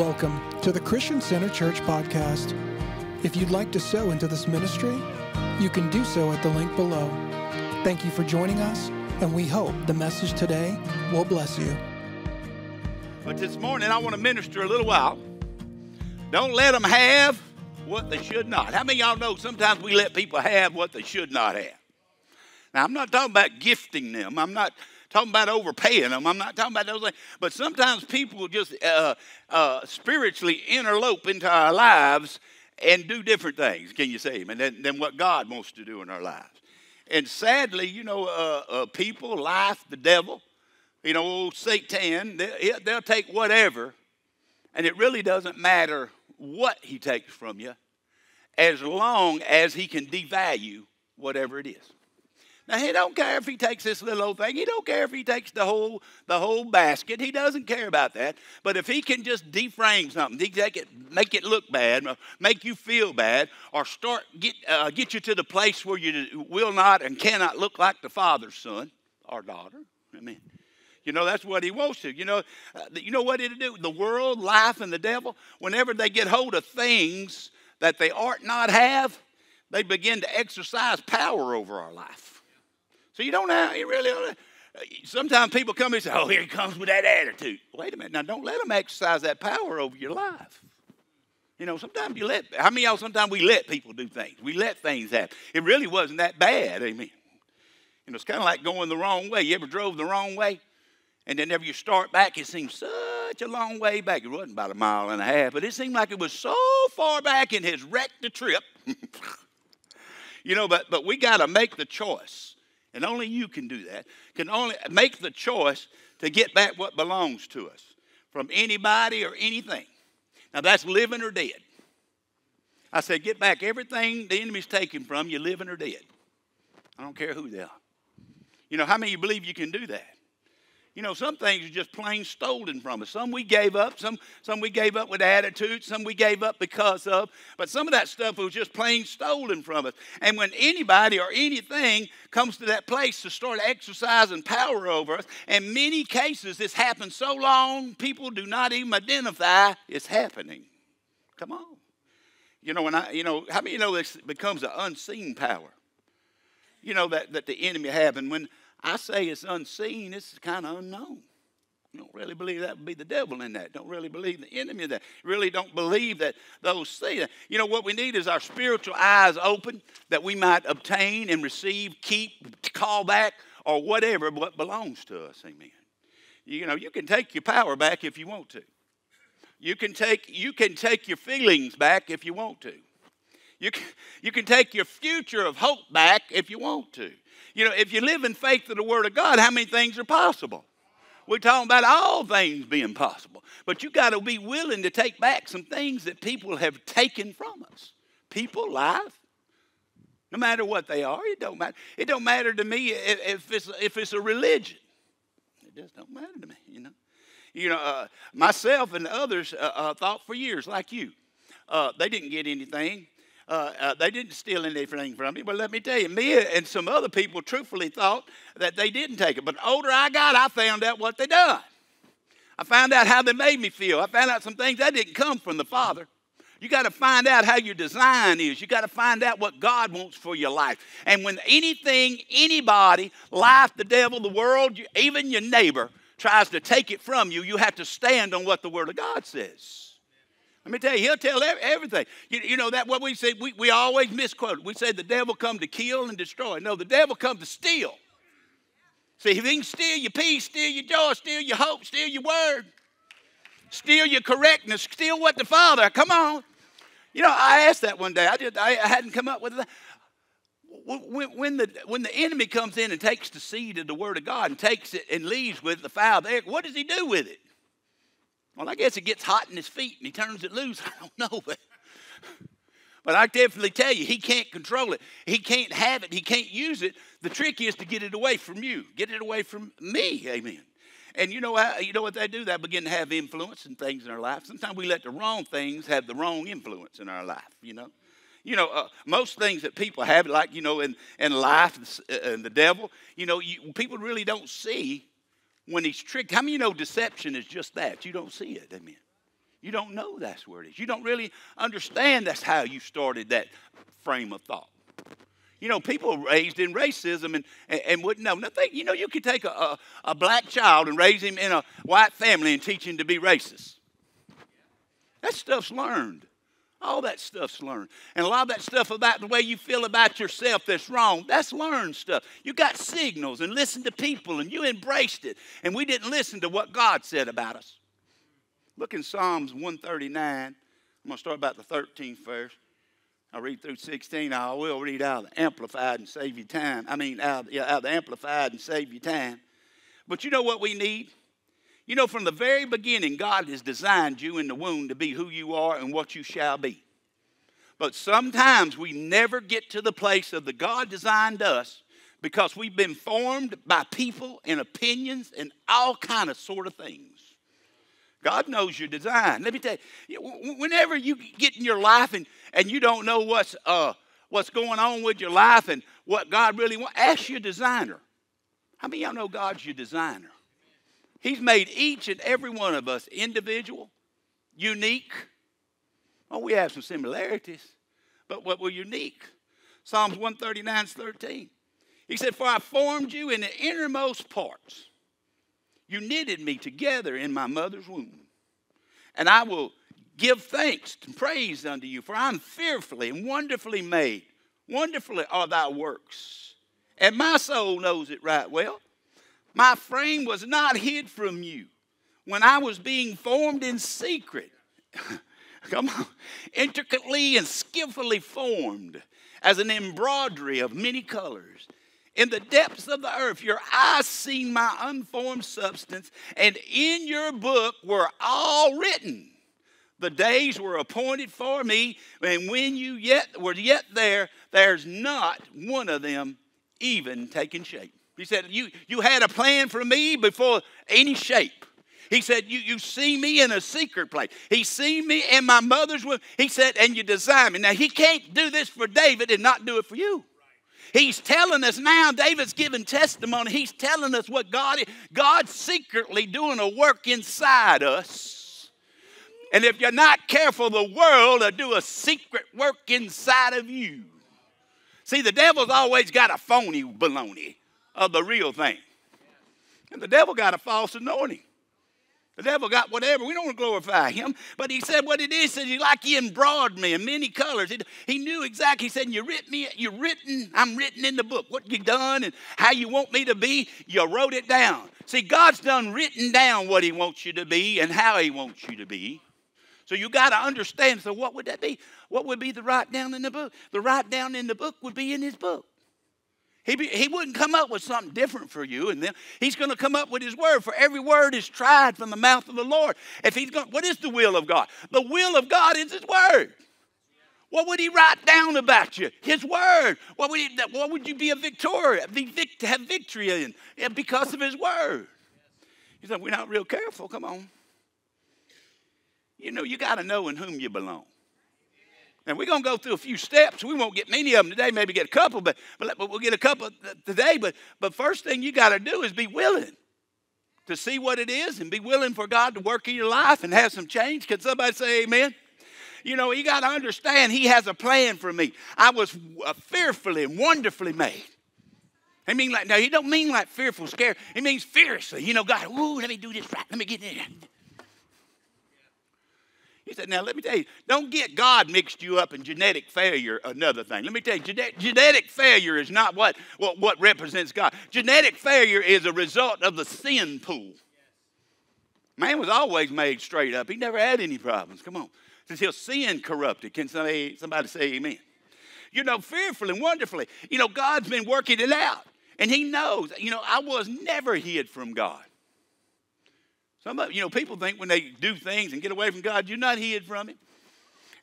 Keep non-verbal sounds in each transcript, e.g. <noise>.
Welcome to the Christian Center Church podcast. If you'd like to sow into this ministry, you can do so at the link below. Thank you for joining us, and we hope the message today will bless you. But this morning, I want to minister a little while. Don't let them have what they should not. How many of y'all know sometimes we let people have what they should not have? Now, I'm not talking about gifting them. I'm not talking about overpaying them. I'm not talking about those things. But sometimes people just uh, uh, spiritually interlope into our lives and do different things, can you say, amen, than, than what God wants to do in our lives. And sadly, you know, uh, uh people, life, the devil, you know, Satan, they, they'll take whatever, and it really doesn't matter what he takes from you as long as he can devalue whatever it is. Now he don't care if he takes this little old thing. He don't care if he takes the whole the whole basket. He doesn't care about that. But if he can just deframe something, he take it, make it look bad, make you feel bad, or start get uh, get you to the place where you will not and cannot look like the father's son or daughter. I mean, you know that's what he wants to. You know, uh, you know what it'll do. The world, life, and the devil. Whenever they get hold of things that they ought not have, they begin to exercise power over our life. So you don't have, you really don't. Sometimes people come and say, oh, here he comes with that attitude. Wait a minute. Now, don't let them exercise that power over your life. You know, sometimes you let, how many y'all, sometimes we let people do things. We let things happen. It really wasn't that bad, amen. You know, it's kind of like going the wrong way. You ever drove the wrong way? And then whenever you start back, it seems such a long way back. It wasn't about a mile and a half, but it seemed like it was so far back and has wrecked the trip. <laughs> you know, but, but we got to make the choice and only you can do that, can only make the choice to get back what belongs to us from anybody or anything. Now that's living or dead. I say, get back everything the enemy's taken from you, living or dead. I don't care who they are. You know, how many you believe you can do that? You know, some things are just plain stolen from us. Some we gave up, some, some we gave up with attitude, some we gave up because of, but some of that stuff was just plain stolen from us. And when anybody or anything comes to that place to start exercising power over us, in many cases this happens so long people do not even identify it's happening. Come on. You know, when I, you know, how many you know this becomes an unseen power? You know, that, that the enemy have. And when I say it's unseen, it's kind of unknown. You don't really believe that would be the devil in that. Don't really believe the enemy of that. Really don't believe that those that. You know what we need is our spiritual eyes open that we might obtain and receive, keep, call back, or whatever what belongs to us. Amen. You know, you can take your power back if you want to. You can take, you can take your feelings back if you want to. You can, you can take your future of hope back if you want to. You know, if you live in faith to the Word of God, how many things are possible? We're talking about all things being possible. But you got to be willing to take back some things that people have taken from us. People, life, no matter what they are, it don't matter. It don't matter to me if it's, if it's a religion. It just don't matter to me, you know. You know, uh, myself and others uh, uh, thought for years, like you, uh, they didn't get anything uh, uh, they didn't steal anything from me. But let me tell you, me and some other people truthfully thought that they didn't take it. But the older I got, I found out what they done. I found out how they made me feel. I found out some things that didn't come from the Father. You got to find out how your design is. You got to find out what God wants for your life. And when anything, anybody, life, the devil, the world, even your neighbor tries to take it from you, you have to stand on what the Word of God says. Let me tell you, he'll tell everything. You, you, know that what we say, we, we always misquote. We say the devil come to kill and destroy. No, the devil come to steal. See, if he can steal your peace, steal your joy, steal your hope, steal your word, steal your correctness, steal what the Father, come on. You know, I asked that one day. I just I, I hadn't come up with that. When, when, the, when the enemy comes in and takes the seed of the Word of God and takes it and leaves with the fowl what does he do with it? Well, I guess it gets hot in his feet and he turns it loose. <laughs> I don't know. But, but I definitely tell you, he can't control it. He can't have it. He can't use it. The trick is to get it away from you, get it away from me. Amen. And you know, you know what they do? They begin to have influence in things in our life. Sometimes we let the wrong things have the wrong influence in our life, you know. You know, uh, most things that people have, like, you know, in, in life uh, and the devil, you know, you, people really don't see when he's tricked. How many you know deception is just that? You don't see it, amen. You don't know that's where it is. You don't really understand that's how you started that frame of thought. You know, people raised in racism and, and, and wouldn't know nothing. You know, you could take a, a, a black child and raise him in a white family and teach him to be racist. That stuff's learned. All that stuff's learned. And a lot of that stuff about the way you feel about yourself that's wrong, that's learned stuff. You got signals and listened to people and you embraced it. And we didn't listen to what God said about us. Look in Psalms 139. I'm going to start about the 13th verse. I'll read through 16. I will read out of the Amplified and save you time. I mean, out, yeah, out of the Amplified and save you time. But you know what we need? You know, from the very beginning, God has designed you in the womb to be who you are and what you shall be. But sometimes we never get to the place of the God designed us because we've been formed by people and opinions and all kind of sort of things. God knows your design. Let me tell you, whenever you get in your life and, and you don't know what's, uh, what's going on with your life and what God really wants, ask your designer. How many y'all know God's your designer? He's made each and every one of us individual, unique. Oh, we have some similarities, but what we're unique. Psalms 139, 13. He said, For I formed you in the innermost parts. You knitted me together in my mother's womb. And I will give thanks and praise unto you, for I'm fearfully and wonderfully made. Wonderfully are thy works. And my soul knows it right well. My frame was not hid from you when I was being formed in secret. <laughs> Come on. Intricately and skillfully formed as an embroidery of many colors. In the depths of the earth, your eyes seen my unformed substance, and in your book were all written. The days were appointed for me, and when you yet were yet there, there's not one of them even taken shape. He said, You, you had a plan for me before any shape. He said, you, you see me in a secret place. He seen me in my mother's womb. He said, and you designed me. Now, he can't do this for David and not do it for you. He's telling us now, David's giving testimony. He's telling us what God is. God's secretly doing a work inside us. And if you're not careful, the world will do a secret work inside of you. See, the devil's always got a phony baloney of the real thing. And the devil got a false anointing. The devil got whatever. We don't want to glorify him. But he said what it is. He said, like he embroidered me in many colors. he knew exactly. He said, you written me, you're written, I'm written in the book. What you done and how you want me to be, you wrote it down. See, God's done written down what he wants you to be and how he wants you to be. So you got to understand. So what would that be? What would be the write down in the book? The write down in the book would be in his book. He, be, he wouldn't come up with something different for you and then he's going to come up with his word for every word is tried from the mouth of the lord. If he's going what is the will of god? The will of god is his word. What would he write down about you? His word. What would, he, what would you be a victor be have victory in? Because of his word. You said we're not real careful come on. You know you got to know in whom you belong and we're going to go through a few steps. We won't get many of them today, maybe get a couple, but, but we'll get a couple today. But, but first thing you got to do is be willing to see what it is and be willing for God to work in your life and have some change. Can somebody say amen? You know, you got to understand He has a plan for me. I was uh, fearfully and wonderfully made. He mean like, now he don't mean like fearful, scared. He means fiercely. You know, God, ooh, let me do this right. Let me get in there. He said, Now, let me tell you, don't get God mixed you up in genetic failure, another thing. Let me tell you, genetic failure is not what, what, what represents God. Genetic failure is a result of the sin pool. Man was always made straight up, he never had any problems. Come on. Since he'll sin corrupted. Can somebody, somebody say amen? You know, fearfully and wonderfully. You know, God's been working it out. And He knows, you know, I was never hid from God. Some of you know, people think when they do things and get away from God, you're not hid from Him.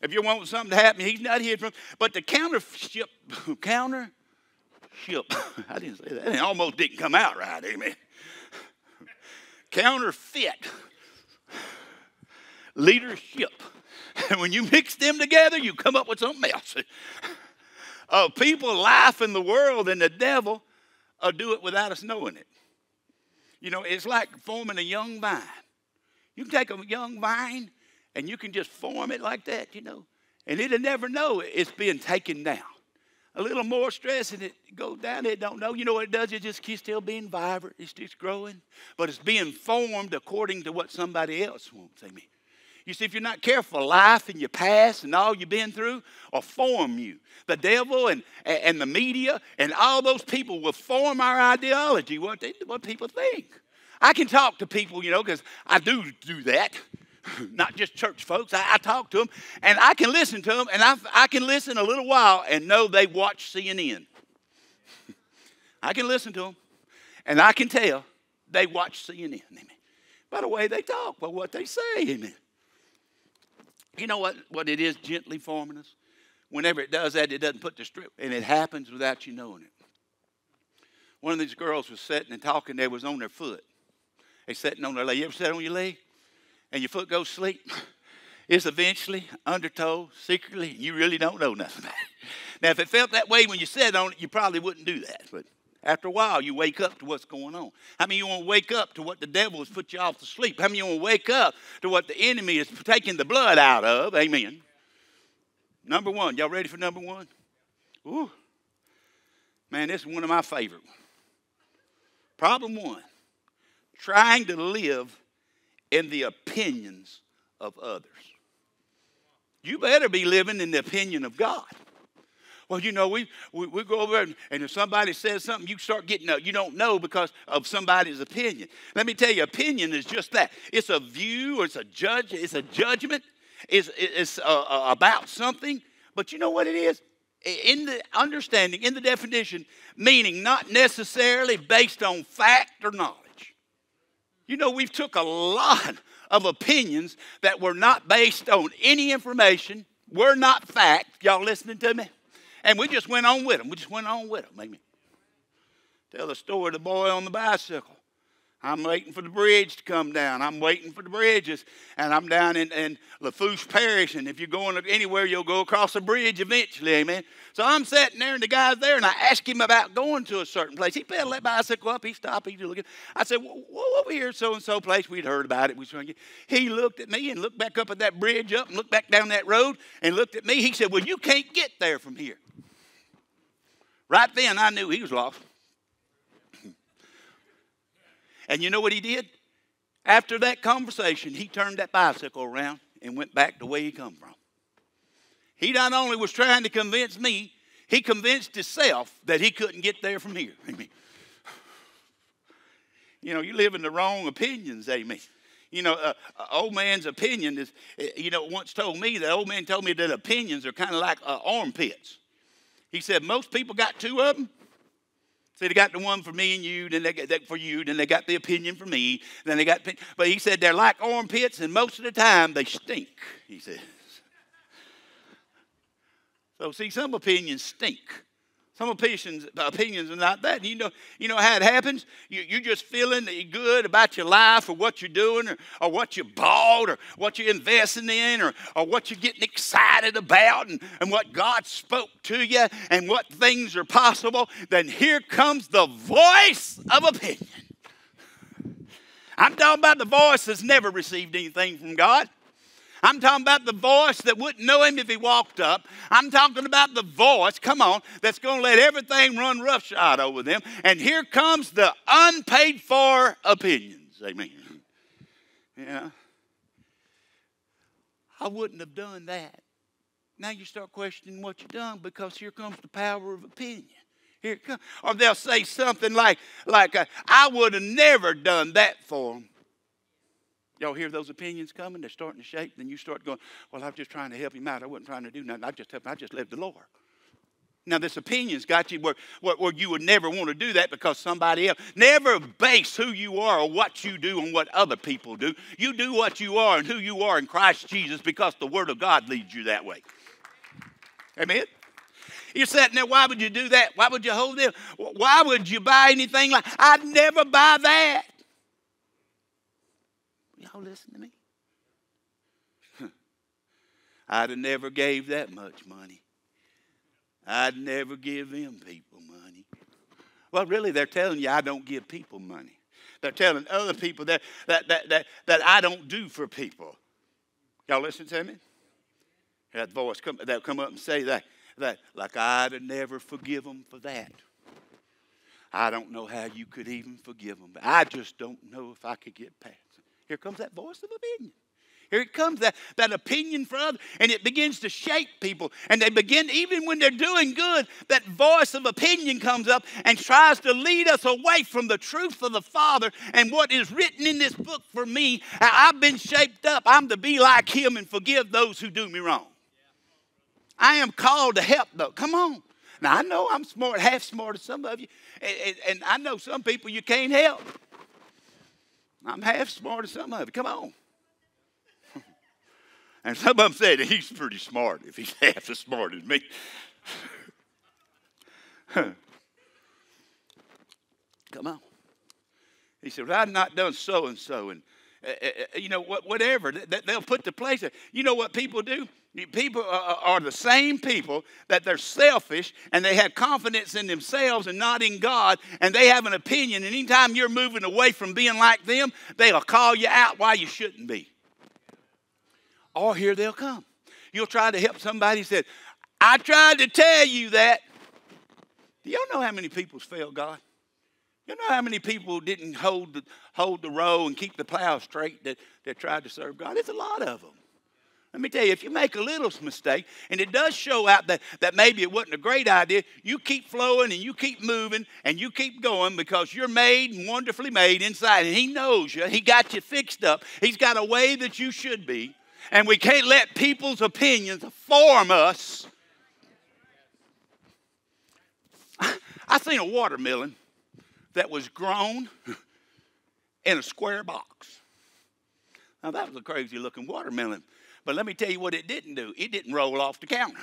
If you want something to happen, He's not hid from. But the countership, <laughs> counter ship, <laughs> I didn't say that. It almost didn't come out right, amen. Counterfeit leadership. And <laughs> when you mix them together, you come up with something else. Uh, people, life, in the world, and the devil uh, do it without us knowing it. You know, it's like forming a young vine. You can take a young vine and you can just form it like that, you know, and it'll never know it's being taken down. A little more stress and it goes down, it don't know. You know what it does? It just keeps still being vibrant, it's just growing, but it's being formed according to what somebody else wants. Amen. You see, if you're not careful, life and your past and all you've been through will form you. The devil and, and the media and all those people will form our ideology, what, they, what people think. I can talk to people, you know, because I do do that. <laughs> Not just church folks. I, I, talk to them and I can listen to them and I, I can listen a little while and know they watch CNN. I can listen to them and I can tell they watch CNN. Amen. By the way they talk, by what they say. Amen. You know what, what it is gently forming us? Whenever it does that, it doesn't put the strip, and it happens without you knowing it. One of these girls was sitting and talking, they was on their foot. They sitting on their leg. You ever sit on your leg? And your foot goes sleep? <laughs> It's eventually undertow, secretly, you really don't know nothing about it. Now, if it felt that way when you sat on it, you probably wouldn't do that. But after a while, you wake up to what's going on. How many you want to wake up to what the devil has put you off to sleep? How many you want to wake up to what the enemy is taking the blood out of? Amen. Number one. Y'all ready for number one? Ooh. Man, this is one of my favorite ones. Problem one trying to live in the opinions of others. You better be living in the opinion of God. Well, you know, we, we, we go over and, and, if somebody says something, you start getting, up. you don't know because of somebody's opinion. Let me tell you, opinion is just that. It's a view, or it's a judge, it's a judgment, it's, it's uh, uh, about something. But you know what it is? In the understanding, in the definition, meaning not necessarily based on fact or knowledge. You know, we've took a lot of opinions that were not based on any information, were not fact. Y'all listening to me? And we just went on with them. We just went on with them. Amen. Tell the story of the boy on the bicycle. I'm waiting for the bridge to come down. I'm waiting for the bridges. And I'm down in, in Lafourche Parish. And if you're going anywhere, you'll go across a bridge eventually. Amen. So I'm sitting there, and the guy's there, and I asked him about going to a certain place. He pedaled that bicycle up. He stopped. He looking. I said, well, over here, so and so place. We'd heard about it. We He looked at me and looked back up at that bridge up and looked back down that road and looked at me. He said, Well, you can't get there from here. Right then, I knew he was lost. and you know what he did? After that conversation, he turned that bicycle around and went back the way he come from. He not only was trying to convince me, he convinced himself that he couldn't get there from here. Amen. You know, you live in the wrong opinions, amen. You know, uh, uh, old man's opinion is, you know, once told me that old man told me that opinions are kind of like uh, armpits. He said, most people got two of them. See, they got the one for me and you, then they got that for you, then they got the opinion for me, then they got. But he said they're like armpits, and most of the time they stink. He says. So see, some opinions stink. Some opinions, opinions are not that. You know, you know how it happens? You, you're just feeling good about your life or what you're doing or, or what you bought or what you're investing in or, or what you're getting excited about and, and what God spoke to you and what things are possible. Then here comes the voice of opinion. I'm talking about the voice that's never received anything from God. I'm talking about the voice that wouldn't know him if he walked up. I'm talking about the voice, come on, that's going to let everything run roughshod over them. And here comes the unpaid for opinions. Amen. Yeah. I wouldn't have done that. Now you start questioning what you've done because here comes the power of opinion. Here comes. Or they'll say something like, like uh, I would have never done that for them. Y'all hear those opinions coming? They're starting to shape. Then you start going, Well, I'm just trying to help him out. I wasn't trying to do nothing. I just helped, I just led the Lord. Now, this opinion's got you where, where, where, you would never want to do that because somebody else. Never base who you are or what you do on what other people do. You do what you are and who you are in Christ Jesus because the Word of God leads you that way. Amen? You're sitting there, why would you do that? Why would you hold it? Why would you buy anything like I'd never buy that? Y'all listen to me? <laughs> I'd have never gave that much money. I'd never give them people money. Well, really, they're telling you I don't give people money. They're telling other people that, that, that, that, that I don't do for people. Y'all listen to me? That voice come, that'll come up and say that, that like I'd have never forgive them for that. I don't know how you could even forgive them. I just don't know if I could get past. Here comes that voice of opinion. Here it comes, that, that opinion for others, and it begins to shape people. And they begin, even when they're doing good, that voice of opinion comes up and tries to lead us away from the truth of the Father and what is written in this book for me. I've been shaped up. I'm to be like Him and forgive those who do me wrong. I am called to help, though. Come on. Now, I know I'm smart, half smart as some of you, and, and I know some people you can't help. I'm half smart as some of you. Come on. <laughs> And some of them said he's pretty smart if he's <laughs> half as smart as me. <laughs> Come on. He said, well, I've not done so and so. And, uh, uh, you know, whatever. They'll put the place. You know what people do? People uh, uh, are the same people that they're selfish and they have confidence in themselves and not in God, and they have an opinion. And anytime you're moving away from being like them, they'll call you out why you shouldn't be. Or here they'll come. You'll try to help somebody said, I tried to tell you that. Do y'all know how many people's failed God? You know how many people didn't hold the, hold the row and keep the plow straight that, that tried to serve God? It's a lot of them. Let me tell you, if you make a little mistake and it does show out that, that maybe it wasn't a great idea, you keep flowing and you keep moving and you keep going because you're made and wonderfully made inside. And He knows you, He got you fixed up, He's got a way that you should be. And we can't let people's opinions form us. <laughs> I seen a watermelon that was grown <laughs> in a square box. Now, that was a crazy looking watermelon. But let me tell you what it didn't do it didn't roll off the counter.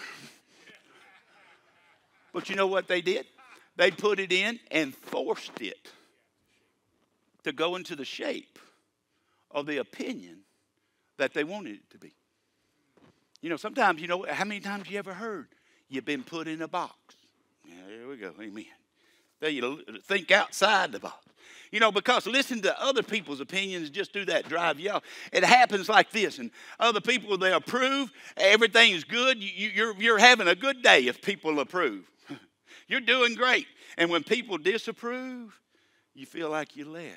but you know what they did? They put it in and forced it to go into the shape of the opinion that they wanted it to be. You know, sometimes, you know, how many times you ever heard you've been put in a box? Yeah, there we go. Amen. You think outside the box. You know, because listen to other people's opinions just do that drive you off. It happens like this, and other people they approve. Everything's good. You, you're, you're having a good day if people approve. <laughs> you're doing great. And when people disapprove, you feel like you're less.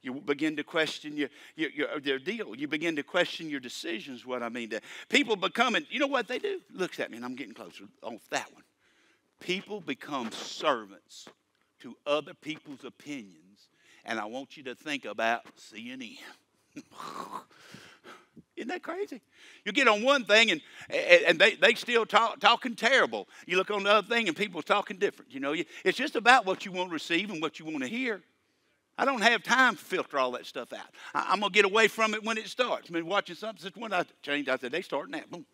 You begin to question your, your, your, their deal. You begin to question your decisions, what I mean. To, people becoming, you know what they do? Looks at me, and I'm getting closer on that one. People become servants to other people's opinions, and I want you to think about CNN. <laughs> Isn't that crazy? You get on one thing and, and they, they still talk, talking terrible. You look on the other thing and people talking different. You know, it's just about what you want to receive and what you want to hear. I don't have time to filter all that stuff out. I, am to get away from it when it starts. I mean, watching something, since when I changed, I said, they starting that. Boom.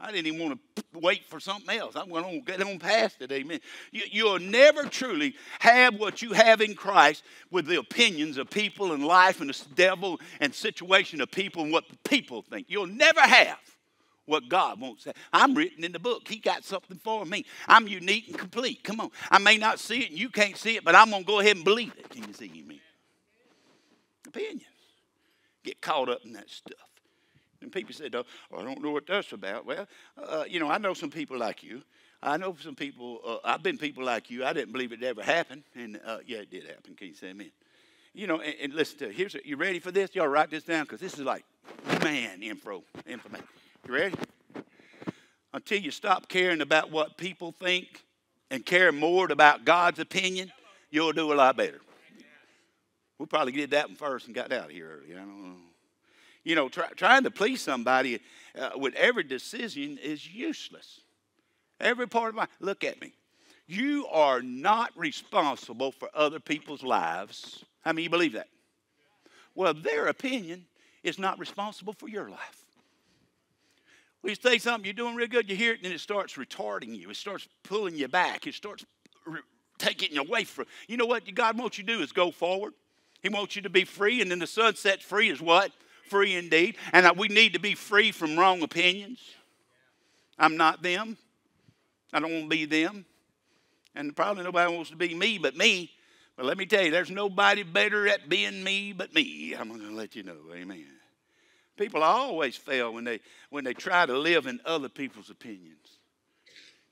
I didn't even want to wait for something else. I went on, get on past it. Amen. You, you'll never truly have what you have in Christ with the opinions of people and life and the devil and situation of people and what the people think. You'll never have what God wants. I'm written in the book. He got something for me. I'm unique and complete. Come on. I may not see it and you can't see it, but I'm going to go ahead and believe it. Can you see me? Opinions. Get caught up in that stuff. And people said, oh, I don't know what that's about. Well, uh, you know, I know some people like you. I know some people, uh, I've been people like you. I didn't believe it ever happened. And uh, yeah, it did happen. Can you say amen? You know, and, and listen to. Here's, a, you ready for this? Y'all write this down because this is like, man, info, information. You ready? Until you stop caring about what people think and care more about God's opinion, you'll do a lot better. We probably did that one first and got out of here early. I don't know. You know, try, trying to please somebody uh, with every decision is useless. Every part of my look at me. You are not responsible for other people's lives. How many you believe that? Well, their opinion is not responsible for your life. You say something, you're doing real good, you hear it, and it starts retarding you. It starts pulling you back. It starts taking you away from. You know what God wants you to do is go forward. He wants you to be free, and then the Son sets free is what? Free indeed. And that we need to be free from wrong opinions. I'm not them. I don't want to be them. And probably nobody wants to be me but me. But let me tell you, there's nobody better at being me but me. I'm going to let you know. Amen. People always fail when they when they try to live in other people's opinions.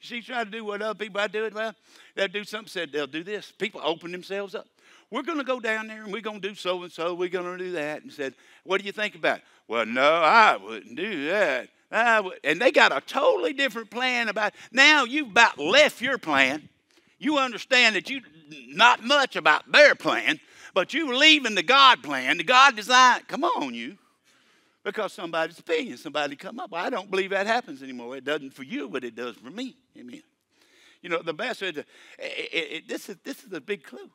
You see, try to do what other people I do it. Well, they'll do something. Said they'll do this. People open themselves up. We're going to go down there and we're going to do so and so. We're going to do that. And said, what do you think about? It? Well, no, I wouldn't do that. And they got a totally different plan about. Now you've about left your plan. You understand that you not much about their plan, but you leaving the God plan, the God design. Come on, you because somebody's opinion, somebody come up. I don't believe that happens anymore. It doesn't for you, but it does for me. Amen. You know, the best is, it, it, this is this is a big clue.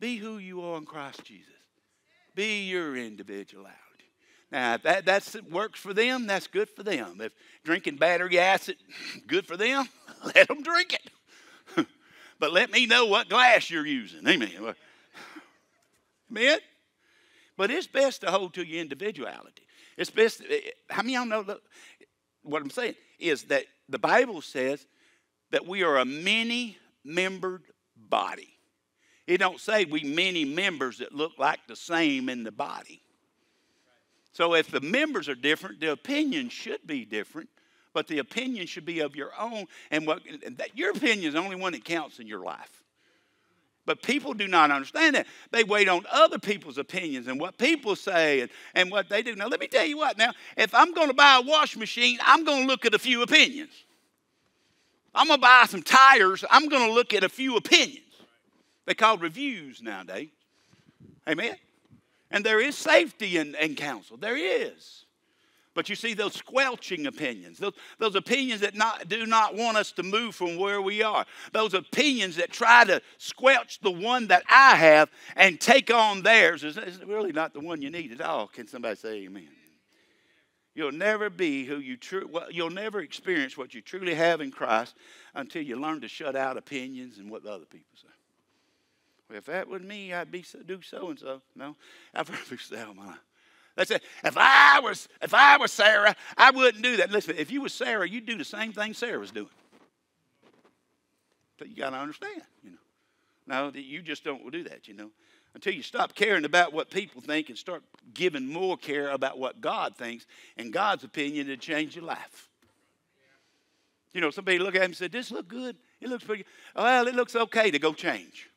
Be who you are in Christ Jesus. Be your individuality. Now, if that that's, works for them, that's good for them. If drinking battery acid, <laughs> good for them, <laughs> let them drink it. <laughs> but let me know what glass you're using. Amen. <sighs> Amen. But it's best to hold to your individuality. It's best. Eh, eh, how many of y'all know what I'm saying is that the Bible says that we are a many-membered body. It don't say we many members that look like the same in the body. So if the members are different, the opinion should be different, but the opinion should be of your own. And what that your opinion is the only one that counts in your life. But people do not understand that. They wait on other people's opinions and what people say and, and what they do. Now, let me tell you what. Now, if I'm going to buy a washing machine, I'm going to look at a few opinions. I'm going to buy some tires, I'm going to look at a few opinions. They call reviews nowadays. Amen? And there is safety in, in counsel. There is. But you see those squelching opinions, those, those opinions that not, do not want us to move from where we are, those opinions that try to squelch the one that I have and take on theirs is, is really not the one you need at all. Can somebody say amen? You'll never be who you truly, well, you'll never experience what you truly have in Christ until you learn to shut out opinions and what the other people say. If that was me, I'd be do so and so. No, I've heard people say, oh my, they say, if I was, if I was Sarah, I wouldn't do that. Listen, if you were Sarah, you'd do the same thing Sarah was doing. But you got to understand, you know. No, you just don't do that, you know. Until you stop caring about what people think and start giving more care about what God thinks and God's opinion to change your life. You know, somebody look at him and said, This look good. It looks pretty. Well, it looks okay to go change.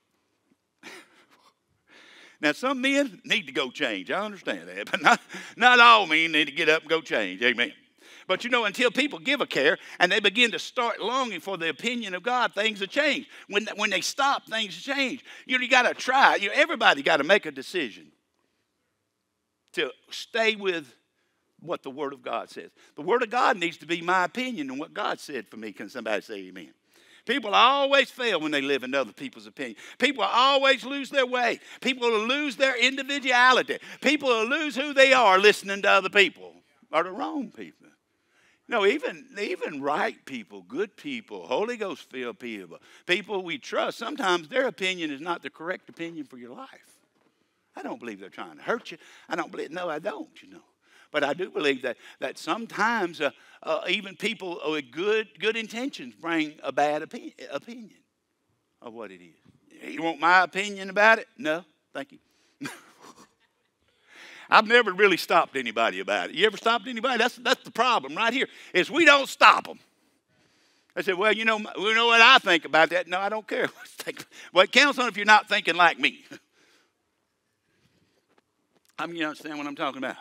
Now, some men need to go change. I understand that. <laughs> But not, not all men need to get up and go change. Amen. But you know, until people give a care and they begin to start longing for the opinion of God, things will change. When, when they stop, things change. You know, you got to try. You know, everybody got to make a decision to stay with what the Word of God says. The Word of God needs to be my opinion and what God said for me. Can somebody say amen? People always fail when they live in other people's opinion. People always lose their way. People lose their individuality. People lose who they are listening to other people or the wrong people. No, even, even right people, good people, Holy Ghost filled people, people we trust, sometimes their opinion is not the correct opinion for your life. I don't believe they're trying to hurt you. I don't believe, no, I don't, you know. But I do believe that, that sometimes uh, uh, even people with good, good intentions bring a bad opi- opinion of what it is. You want my opinion about it? No, thank you. <laughs> I've never really stopped anybody about it. You ever stopped anybody? That's, that's the problem right here, is we don't stop them. I said, well, you know, you know what I think about that? No, I don't care. <laughs> well, it counts on if you're not thinking like me. <laughs> I mean, you understand what I'm talking about.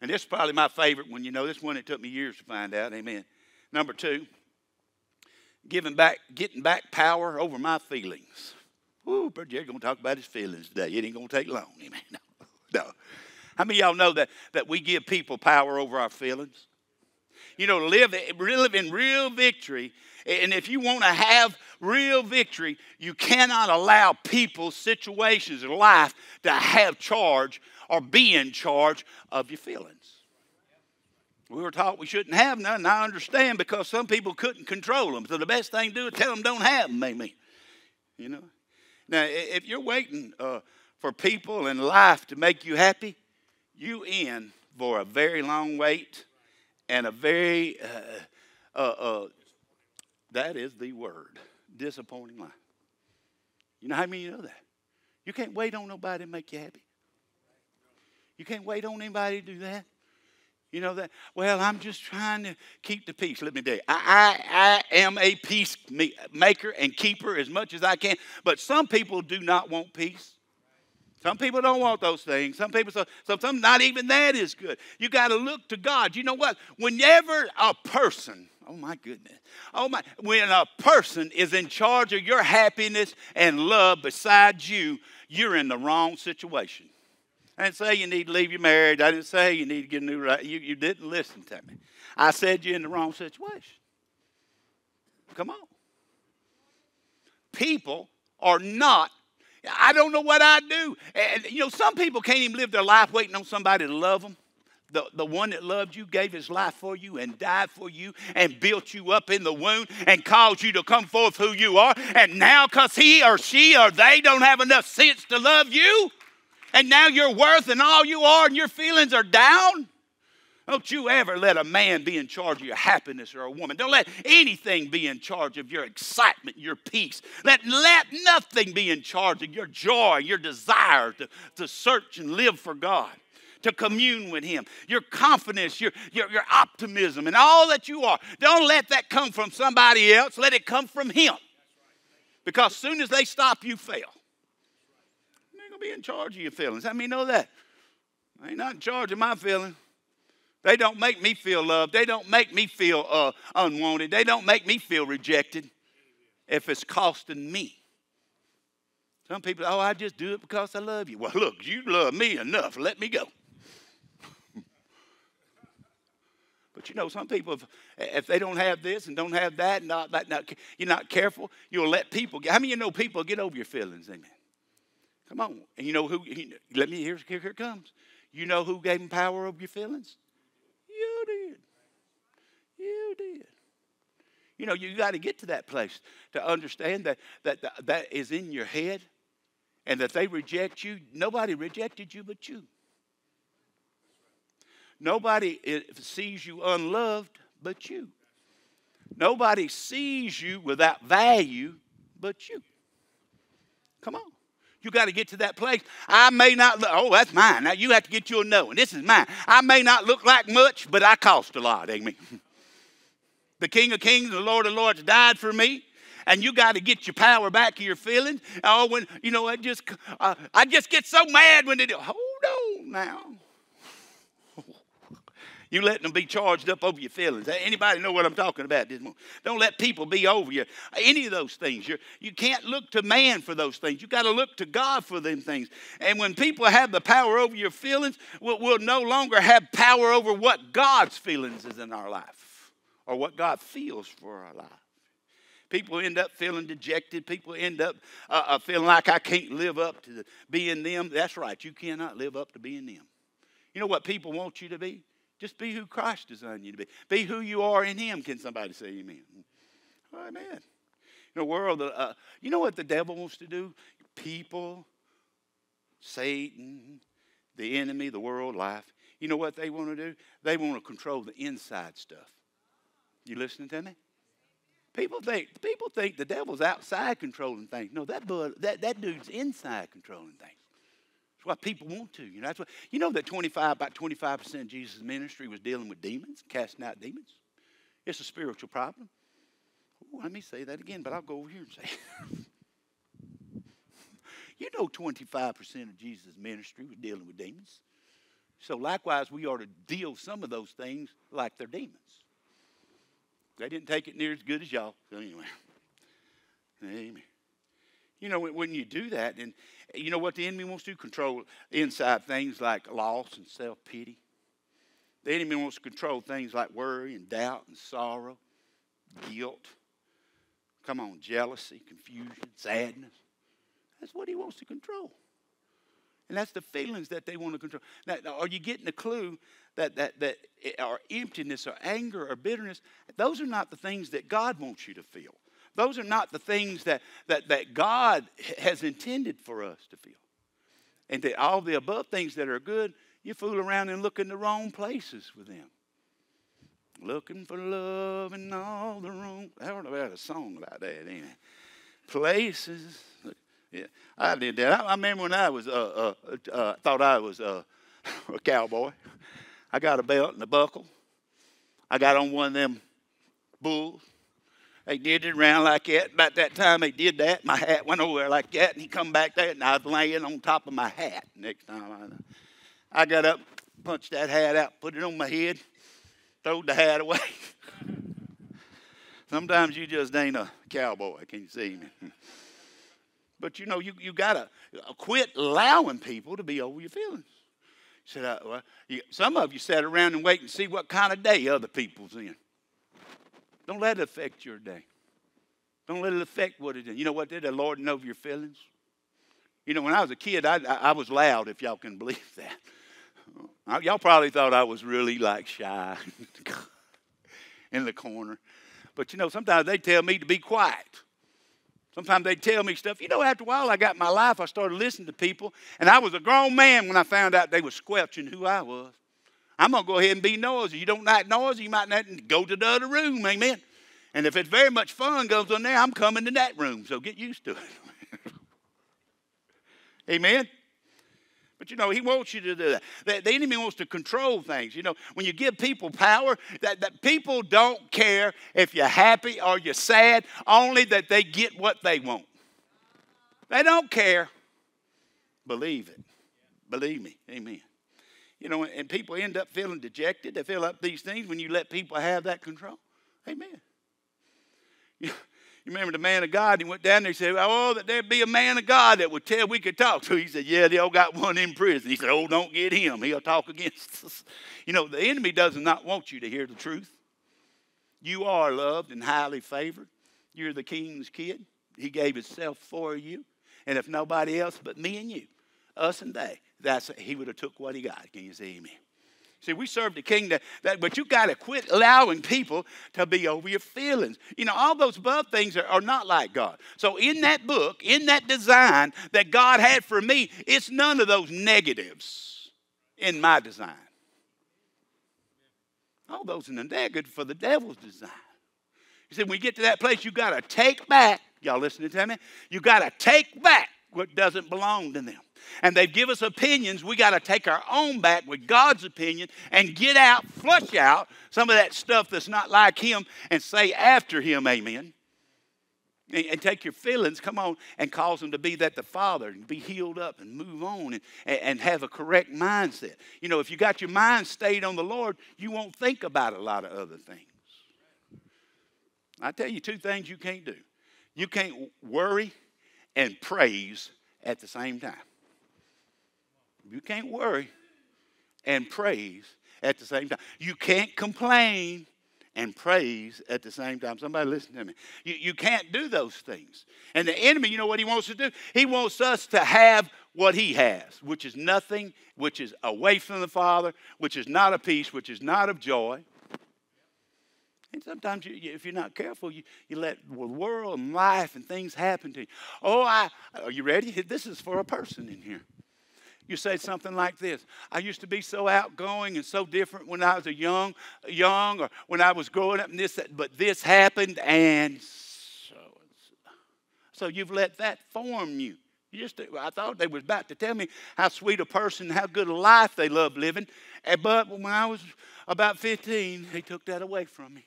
And this is probably my favorite one. You know, this one it took me years to find out. Amen. Number two, giving back, getting back power over my feelings. Ooh, Brother Jerry's going to talk about his feelings today. It ain't going to take long. Amen. <laughs> No, no. How many y'all know that, that we give people power over our feelings? You know, live, live in real victory. And if you want to have real victory, you cannot allow people, situations, in life to have charge or be in charge of your feelings. We were taught we shouldn't have none, and I understand because some people couldn't control them. So the best thing to do is tell them don't have them, maybe. You know? Now, if you're waiting uh, for people in life to make you happy, you in for a very long wait and a very, uh, uh, uh, that is the word, disappointing life. You know how many you know that? You can't wait on nobody to make you happy. You can't wait on anybody to do that. You know that? Well, I'm just trying to keep the peace. Let me tell you, I, I, I am a peace maker and keeper as much as I can. But some people do not want peace. Some people don't want those things. Some people, so, so some, not even that is good. You got to look to God. You know what? Whenever a person, oh my goodness, oh my, when a person is in charge of your happiness and love besides you, you're in the wrong situation. I didn't say you need to leave your marriage. I didn't say you need to get a new right. You, you didn't listen to me. I said you're in the wrong situation. Come on. People are not I don't know what I do. And, you know, some people can't even live their life waiting on somebody to love them. The, the one that loved you gave his life for you and died for you and built you up in the womb and caused you to come forth who you are. And now, because he or she or they don't have enough sense to love you, and now your worth and all you are and your feelings are down. Don't you ever let a man be in charge of your happiness or a woman. Don't let anything be in charge of your excitement, your peace. Let, let nothing be in charge of your joy, your desire to, to search and live for God, to commune with Him, your confidence, your, your, your optimism, and all that you are. Don't let that come from somebody else. Let it come from Him. Because as soon as they stop, you fail. Be in charge of your feelings. Let me know that. I ain't not in charge of my feelings. They don't make me feel loved. They don't make me feel uh, unwanted. They don't make me feel rejected if it's costing me. Some people, oh, I just do it because I love you. Well, look, you love me enough. Let me go. <laughs> but you know, some people, if, if, they don't have this and don't have that, and not, not, not, you're not careful, you'll let people get. How many of you know people get over your feelings? Amen. Come on. And you know who, let me, here, here, here comes. You know who gave them power over your feelings? You did. You did. You know, you got to get to that place to understand that, that that is in your head and that they reject you. Nobody rejected you but you. Nobody eh, sees you unloved but you. Nobody sees you without value but you. Come on. You got to get to that place. I may not look, oh, that's mine. Now you have to get your knowing. This is mine. I may not look like much, but I cost a lot, amen. <laughs> The King of Kings and the Lord of Lords died for me. And you got to get your power back to your feelings. Oh, when you know, I just, uh, I just get so mad when they do. Hold on now. You letting them be charged up over your feelings. Anybody know what I'm talking about this morning? Don't let people be over you. Any of those things. You're, you can't look to man for those things. You got to look to God for them things. And when people have the power over your feelings, we'll, we'll no longer have power over what God's feelings is in our life or what God feels for our life. People end up feeling dejected. People end up uh, uh, feeling like I can't live up to being them. That's right. You cannot live up to being them. You know what people want you to be? Just be who Christ designed you to be. Be who you are in Him. Can somebody say amen? Amen. In the world, uh, you know what the devil wants to do? People, Satan, the enemy, the world, life. You know what they want to do? They want to control the inside stuff. You listening to me? People think people think the devil's outside controlling things. No, that that, that dude's inside controlling things what people want to. You know, that's what you know that 25 about 25% of Jesus' ministry was dealing with demons, casting out demons. It's a spiritual problem. Ooh, let me say that again, but I'll go over here and say <laughs> You know 25% of Jesus' ministry was dealing with demons. So likewise, we ought to deal some of those things like they're demons. They didn't take it near as good as y'all. So anyway. <laughs> Amen. You know, when you do that, and you know what the enemy wants to do? Control inside things like loss and self pity. The enemy wants to control things like worry and doubt and sorrow, guilt. Come on, jealousy, confusion, sadness. That's what he wants to control. And that's the feelings that they want to control. Now, are you getting a clue that, that, that our emptiness or anger or bitterness, those are not the things that God wants you to feel. Those are not the things that, that, that God has intended for us to feel. And that all the above things that are good, you fool around and look in the wrong places with them. Looking for love in all the wrong. I heard about a song about that, ain't it? Places. Yeah, I did that. I, I remember when I was uh, uh, uh, thought I was uh, <laughs> a cowboy. I got a belt and a buckle. I got on one of them bulls. They did it around like that. About that time they did that, my hat went over like that, and he come back there, and I was laying on top of my hat. Next time I, I got up, punched that hat out, put it on my head, throwed the hat away. <laughs> Sometimes you just ain't a cowboy. Can you see me? <laughs> But you know, you, you got to quit allowing people to be over your feelings. Said, uh, well, you, some of you sat around and wait and see what kind of day other people's in. Don't let it affect your day. Don't let it affect what it is. You know what? Did the Lord know your feelings? You know, when I was a kid, I, I, was loud, if y'all can believe that. <laughs> Y'all probably thought I was really like shy <laughs> in the corner. But you know, sometimes they tell me to be quiet. Sometimes they tell me stuff. You know, after a while, I got my life. I started listening to people, and I was a grown man when I found out they were squelching who I was. I'm going to go ahead and be noisy. You don't like noisy, you might not go to the other room. Amen. And if it's very much fun goes on there, I'm coming to that room. So get used to it. <laughs> Amen. But you know, he wants you to do that. The, the, enemy wants to control things. You know, when you give people power, that, that people don't care if you're happy or you're sad, only that they get what they want. They don't care. Believe it. Believe me. Amen. You know, and people end up feeling dejected. They feel up these things when you let people have that control. Amen. <laughs> You, remember the man of God? He went down there and said, Oh, that there'd be a man of God that would tell we could talk to. He said, Yeah, they all got one in prison. He said, Oh, don't get him. He'll talk against <laughs> us. You know, the enemy does not want you to hear the truth. You are loved and highly favored. You're the king's kid. He gave himself for you. And if nobody else but me and you, us and they, that's he would have took what he got. Can you see me? See, we serve the king that, that but you got to quit allowing people to be over your feelings. You know, all those above things are, are not like God. So in that book, in that design that God had for me, it's none of those negatives in my design. All those in the negative for the devil's design. You see, when you get to that place, you got to take back, y'all listening to me? You got to take back what doesn't belong to them and they give us opinions, we got to take our own back with God's opinion and get out, flush out some of that stuff that's not like Him and say after Him, Amen. And, take your feelings, come on, and cause them to be that the Father and be healed up and move on and, and have a correct mindset. You know, if you got your mind stayed on the Lord, you won't think about a lot of other things. I tell you two things you can't do you can't worry and praise at the same time. You can't worry and praise at the same time. You can't complain and praise at the same time. Somebody listen to me. You, you can't do those things. And the enemy, you know what he wants to do? He wants us to have what he has, which is nothing, which is away from the Father, which is not of peace, which is not of joy. And sometimes, you, if you're not careful, you, you let the world and life and things happen to you. Oh, I, are you ready? This is for a person in here. You say something like this I used to be so outgoing and so different when I was a young, young or when I was growing up, and this, but this happened, and so, so you've let that form you. You just, I thought they was about to tell me how sweet a person, how good a life they love living. Eh, but when I was about 15, they took that away from me.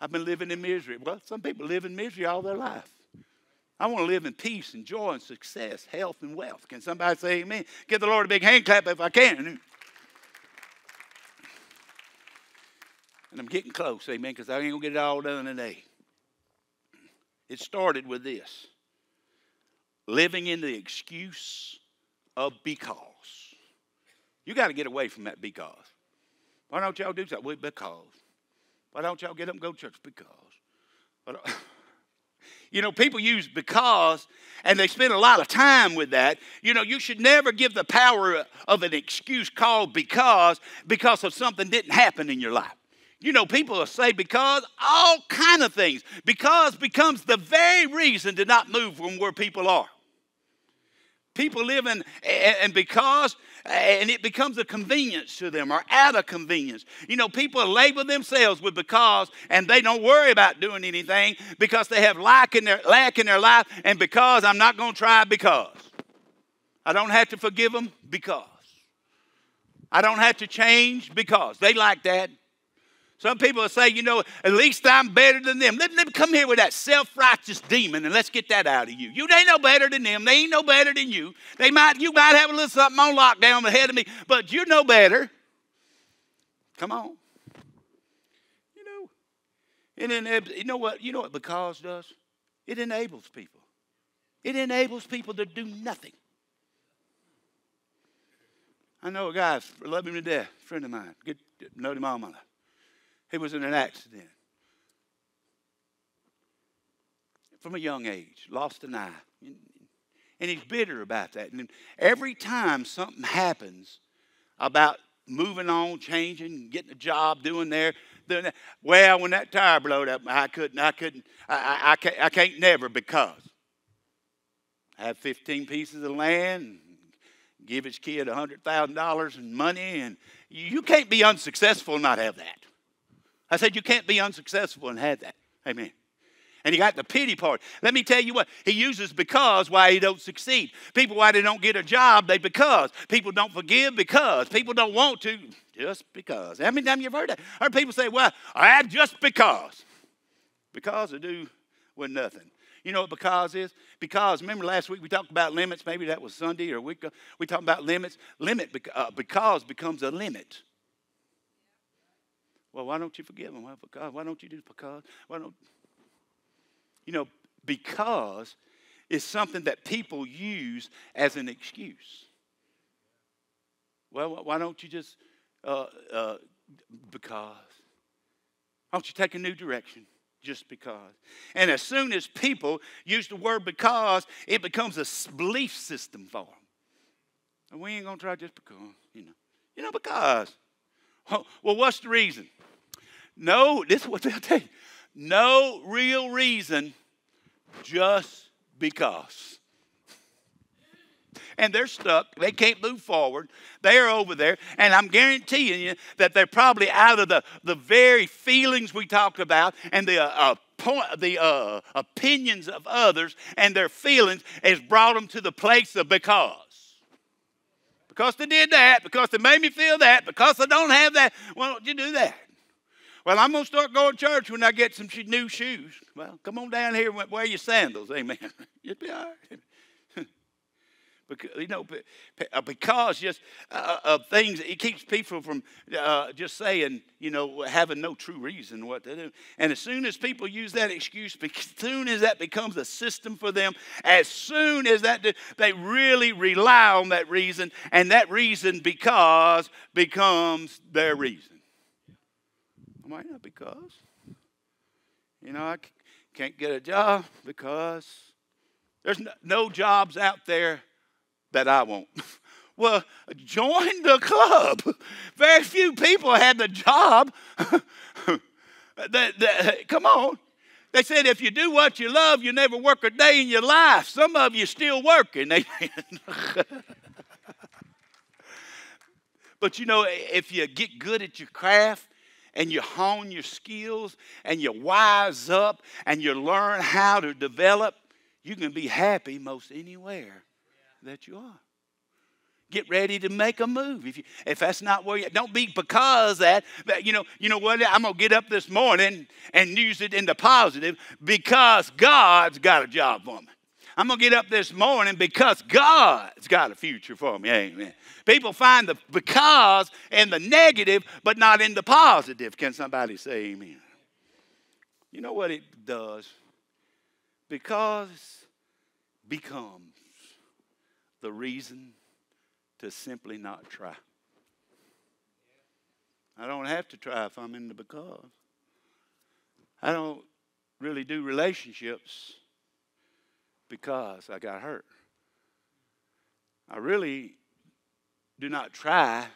I've been living in misery. Well, some people live in misery all their life. I want to live in peace and joy and success, health and wealth. Can somebody say amen? Give the Lord a big hand clap if I can. And I'm getting close, amen, because I ain't going to get it all done today. It started with this living in the excuse of because. You got to get away from that because. Why don't y'all do that? Well, because. Why don't y'all get up and go to church? Because. You know, people use because, and they spend a lot of time with that. You know, you should never give the power of an excuse called because because of something didn't happen in your life. You know, people will say because all kind of things. Because becomes the very reason to not move from where people are. People live in, and because, and it becomes a convenience to them or out of convenience. You know, people label themselves with because, and they don't worry about doing anything because they have lack in their, lack in their life, and because I'm not going to try because. I don't have to forgive them because. I don't have to change because they like that. Some people will say, you know, at least I'm better than them. Let, me come here with that self righteous demon and let's get that out of you. You ain't no better than them. They ain't no better than you. They might, you might have a little something on lockdown ahead of me, but you're no better. Come on. You know, and then, you know what? You know what because does? It enables people. It enables people to do nothing. I know a guy, love him to death, friend of mine, good, know him all my life. He was in an accident from a young age, lost an eye. And he's bitter about that. And every time something happens about moving on, changing, getting a job, doing there, doing that, well, when that tire blowed up, I couldn't, I couldn't, I, I, I, can't, I can't never because I have 15 pieces of land, give his kid $100,000 in money, and you can't be unsuccessful and not have that. I said, You can't be unsuccessful and have that. Amen. And he got the pity part. Let me tell you what, he uses because why he don't succeed. People why they don't get a job, they because. People don't forgive because. People don't want to just because. How many times you've heard that? Heard people say, well, I just because. Because I do with nothing. You know what because is? Because, remember last week we talked about limits. Maybe that was Sunday or week. We talked about limits. Limit uh, because becomes a limit. Well, why don't you forgive them? Well, because. Why don't you do it? because? Why don't? You know, because is something that people use as an excuse. Well, why don't you just uh, uh, because? Why don't you take a new direction? Just because. And as soon as people use the word because, it becomes a belief system for them. And we ain't gonna try just because, you know. You know, because. Well, what's the reason? No, this is what they'll tell you. No real reason, just because. And they're stuck. They can't move forward. They're over there. And I'm guaranteeing you that they're probably out of the, the very feelings we talked about and the, uh, the uh, opinions of others and their feelings has brought them to the place of because. Because they did that, because they made me feel that, because I don't have that. Why don't you do that? Well, I'm going to start going to church when I get some new shoes. Well, come on down here and wear your sandals. Amen. <laughs> You'll be all right. Because, you know, uh, because just uh, of things, it keeps people from uh, just saying, you know, having no true reason what to do. And as soon as people use that excuse, <laughs> as soon as that becomes a system for them, as soon as that, they really rely on that reason, and that reason because becomes their reason. Why not? Because, you know, I can't get a job because there's no, no jobs out there that I won't. <laughs> well, join the club. <laughs> Very few people have the job. <laughs> come on. They said if you do what you love, you never work a day in your life. Some of you still working. but you know, if you get good at your craft, and you hone your skills and you wise up and you learn how to develop, you can be happy most anywhere that you are. Get ready to make a move. If, you, if that's not where you don't be because that, that you know, you know what, I'm gonna get up this morning and use it in the positive because God's got a job for me. I'm going to get up this morning because God's got a future for me. Amen. People find the because in the negative, but not in the positive. Can somebody say amen? You know what it does? Because becomes the reason to simply not try. I don't have to try if I'm in the because. I don't really do relationships because I got hurt. I really do not try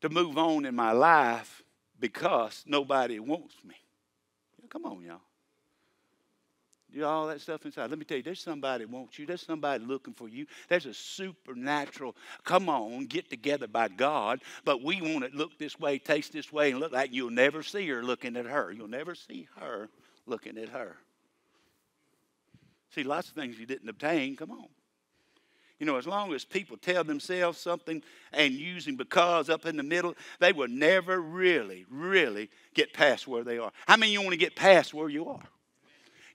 to move on in my life because nobody wants me. Come on, y'all. All that stuff inside. Let me tell you, there's somebody wants you. There's somebody looking for you. There's a supernatural, come on, get together by God. But we want it look this way, taste this way, and look like you'll never see her looking at her. You'll never see her looking at her. See, lots of things you didn't obtain. Come on. You know, as long as people tell themselves something and using because up in the middle, they will never really, really get past where they are. How many you want to get past where you are?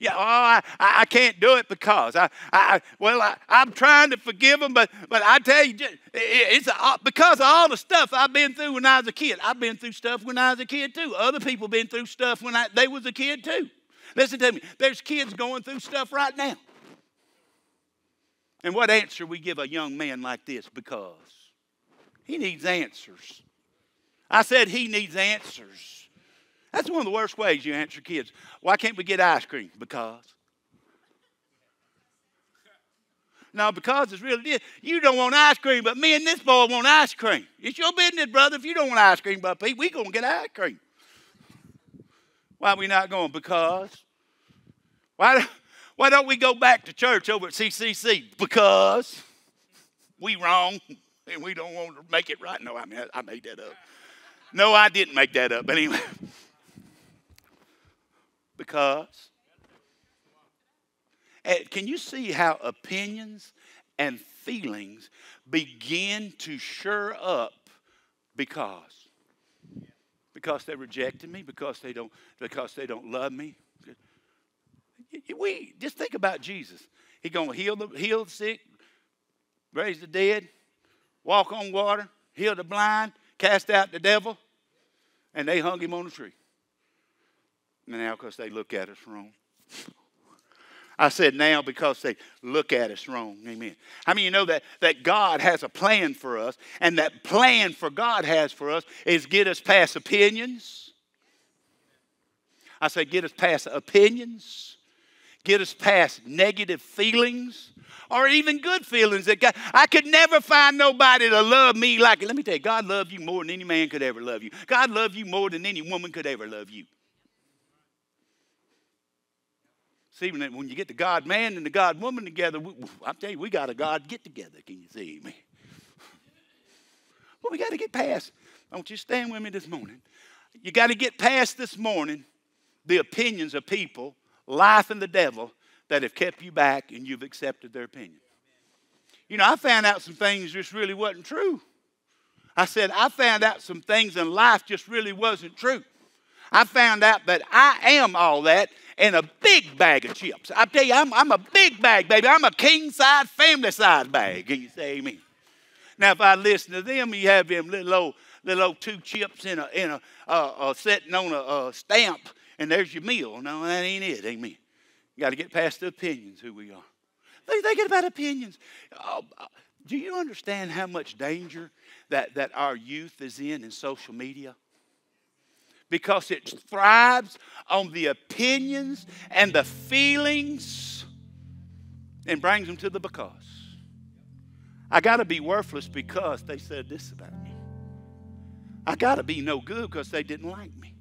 Yeah, oh, I, I can't do it because I, I well, I, I'm trying to forgive them, but but I tell you, it's because of all the stuff I've been through when I was a kid. I've been through stuff when I was a kid too. Other people been through stuff when I, they was a kid too. Listen to me. There's kids going through stuff right now. And what answer we give a young man like this? Because he needs answers. I said he needs answers. That's one of the worst ways you answer kids. Why can't we get ice cream? Because. No, because it's really. You don't want ice cream, but me and this boy want ice cream. It's your business, brother. If you don't want ice cream, but Pete, we gonna get ice cream. Why are we not going? Because. Why? Why don't we go back to church over at CCC? Because we wrong and we don't want to make it right. No, I mean I made that up. No, I didn't make that up. But anyway, because can you see how opinions and feelings begin to sure up because because they rejected me because they don't because they don't love me we just think about Jesus. He gonna heal the heal the sick, raise the dead, walk on water, heal the blind, cast out the devil, and they hung him on a tree. Now because they look at us wrong. I said now because they look at us wrong. Amen. How I many you know that, that God has a plan for us, and that plan for God has for us is get us past opinions. I say get us past opinions get us past negative feelings or even good feelings that God, I could never find nobody to love me like it. Let me tell you, God loved you more than any man could ever love you. God loved you more than any woman could ever love you. See, when you get the God man and the God woman together, we, I'm telling you, we got a God get together. Can you see me? Well, we got to get past. Want you stand with me this morning. You got to get past this morning the opinions of people life and the devil that have kept you back and you've accepted their opinion. You know, I found out some things just really wasn't true. I said, I found out some things in life just really wasn't true. I found out that I am all that and a big bag of chips. I tell you, I'm, I'm a big bag, baby. I'm a king size, family size bag. Can you say amen? Now, if I listen to them, you have them little old, little old two chips in a, in a, uh, uh, sitting on a, a stamp and there's your meal. No, that ain't it. Amen. You got to get past the opinions who we are. They thinking about opinions. Oh, uh, do you understand how much danger that, that our youth is in in social media? Because it thrives on the opinions and the feelings and brings them to the because. I got to be worthless because they said this about me. I got to be no good because they didn't like me.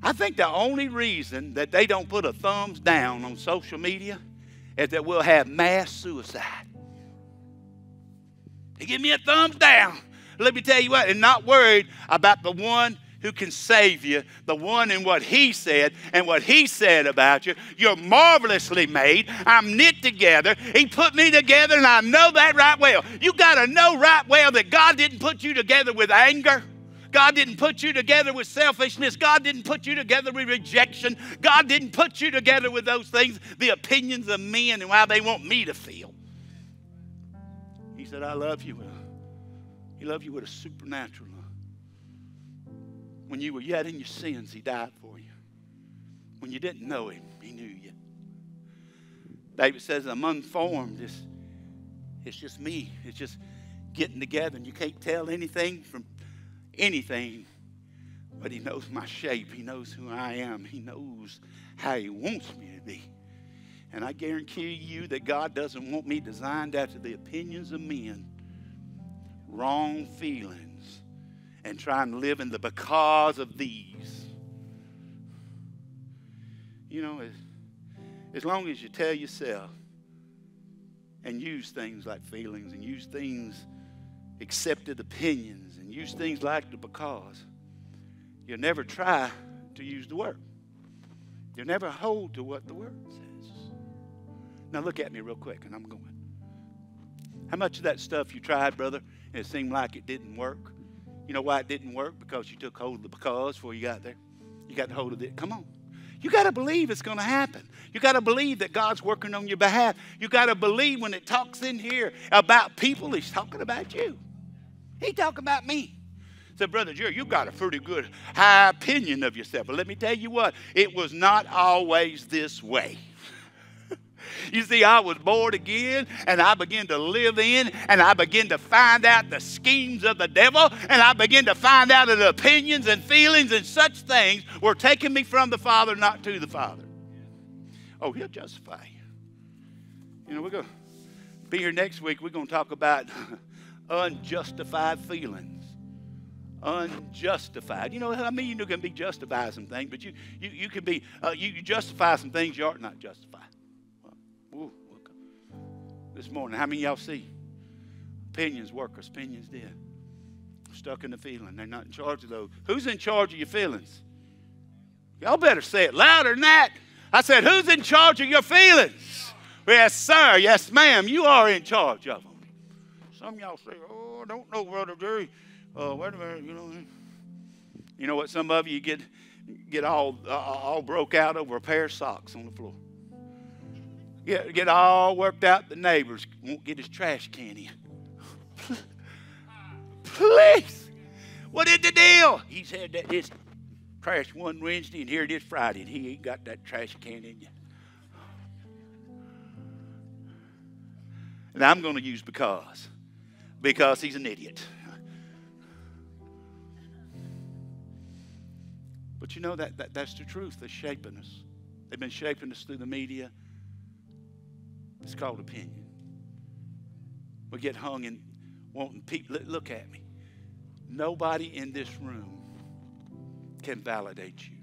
I think the only reason that they don't put a thumbs down on social media is that we'll have mass suicide. They give me a thumbs down. Let me tell you what, and not worried about the one who can save you, the one in what he said and what he said about you. You're marvelously made. I'm knit together. He put me together, and I know that right well. You got to know right well that God didn't put you together with anger. God didn't put you together with selfishness. God didn't put you together with rejection. God didn't put you together with those things, the opinions of men and how they want me to feel. He said, I love you. He loved you with a supernatural. When you were yet in your sins, He died for you. When you didn't know Him, He knew you. David says, I'm unformed. It's, it's just me. It's just getting together, and you can't tell anything from anything, but He knows my shape. He knows who I am. He knows how He wants me to be. And I guarantee you that God doesn't want me designed after the opinions of men, wrong feelings, and try and live in the because of these. You know, as, as long as you tell yourself and use things like feelings and use things, accepted opinions and use things like the because, you'll never try to use the word. You'll never hold to what the word says. Now look at me real quick, and I'm going. How much of that stuff you tried, brother, and it seemed like it didn't work? You know why it didn't work? Because you took hold of the because before you got there. You got hold of it. Come on. You got to believe it's going to happen. You got to believe that God's working on your behalf. You got to believe when it talks in here about people, He's talking about you. He talking about me. Said, Brother Jerry, you got a pretty good high opinion of yourself. But let me tell you what, it was not always this way. You see, I was born again and I began to live in and I began to find out the schemes of the devil and I began to find out that opinions and feelings and such things were taking me from the Father, not to the Father. Oh, he'll justify you. You know, we're going to be here next week. We're going to talk about <laughs> unjustified feelings unjustified. You know, I mean, you can be justified some things, but you, you, you can be, uh, you, you justify some things you are not justified. This morning, how many y'all see? Opinions workers, opinions dead. Stuck in the feeling. They're not in charge of those. Who's in charge of your feelings? Y'all better say it louder than that. I said, Who's in charge of your feelings? Yes, sir. Yes, ma'am. You are in charge of them. Some y'all say, Oh, I don't know, Brother Jerry. Uh, wait a minute. You know, you know what? Some of you get get all uh, all broke out over a pair of socks on the floor. Get, get all worked out. The neighbors won't get his trash can in. Please. What is the deal? He said that this trash one Wednesday and here it is Friday, and he ain't got that trash can in you. And I'm going to use because. Because he's an idiot. But you know that, that that's the truth. They're shaping us. They've been shaping us through the media. It's called opinion. We get hung in wanting people. Look at me. Nobody in this room can validate you.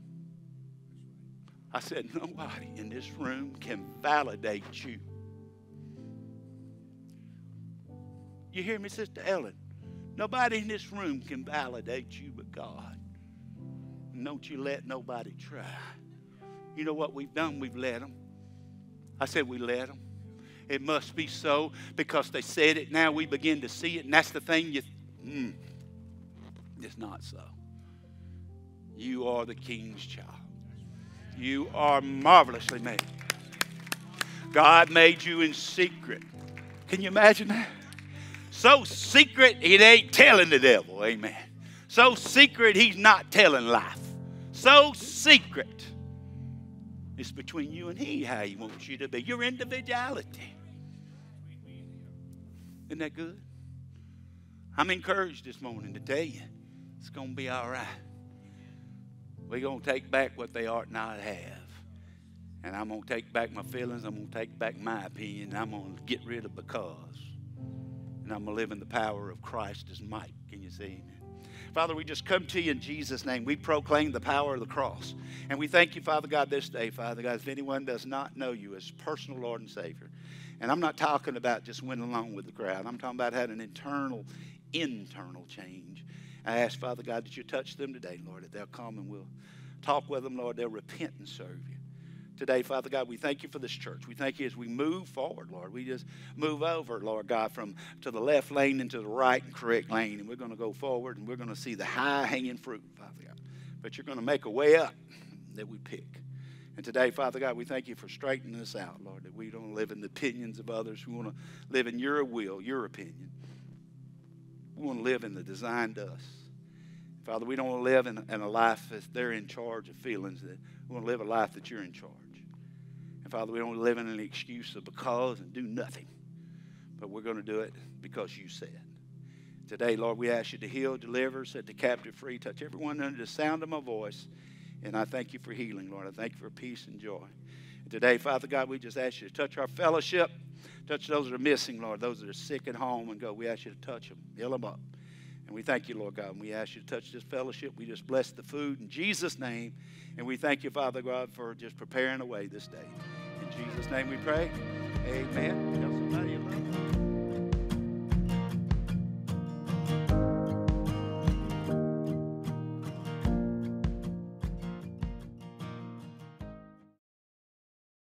I said, nobody in this room can validate you. You hear me, Sister Ellen? Nobody in this room can validate you but God. And don't you let nobody try. You know what we've done? We've let them. I said we let them. It must be so because they said it. Now we begin to see it. And that's the thing you, mm, it's not so. You are the king's child. You are marvelously made. God made you in secret. Can you imagine that? So secret, it ain't telling the devil. Amen. So secret, he's not telling life. So secret. It's between you and he how he wants you to be. Your individuality. Isn't that good? I'm encouraged this morning to tell you it's going to be all right. We're going to take back what they ought not have. And I'm going to take back my feelings. I'm going to take back my opinion. I'm going to get rid of because. And I'm going to live in the power of Christ as might. Can you see? Father, we just come to you in Jesus' name. We proclaim the power of the cross. And we thank you, Father God, this day, Father God, if anyone does not know you as personal Lord and Savior, and I'm not talking about just went along with the crowd. I'm talking about having an internal, internal change. I ask, Father God, that you touch them today, Lord, that they'll come and we'll talk with them, Lord. They'll repent and serve you. Today, Father God, we thank you for this church. We thank you as we move forward, Lord. We just move over, Lord God, from to the left lane into the right and correct lane. And we're going to go forward and we're going to see the high hanging fruit, Father God. But you're going to make a way up that we pick. And today, Father God, we thank you for straightening us out, Lord, that we don't live in the opinions of others. We want to live in your will, your opinion. We want to live in the designed us. Father, we don't want to live in, in a life that they're in charge of feelings. That we want to live a life that you're in charge. And Father, we don't want to live in an excuse of because and do nothing. But we're going to do it because you said. Today, Lord, we ask you to heal, deliver, set the captive free, touch everyone under the sound of my voice. And I thank you for healing, Lord. I thank you for peace and joy. And today, Father God, we just ask you to touch our fellowship, touch those that are missing, Lord, those that are sick at home and go. We ask you to touch them, heal them up. And we thank you, Lord God. And we ask you to touch this fellowship. We just bless the food in Jesus' name. And we thank you, Father God, for just preparing a way this day. In Jesus' name we pray. Amen.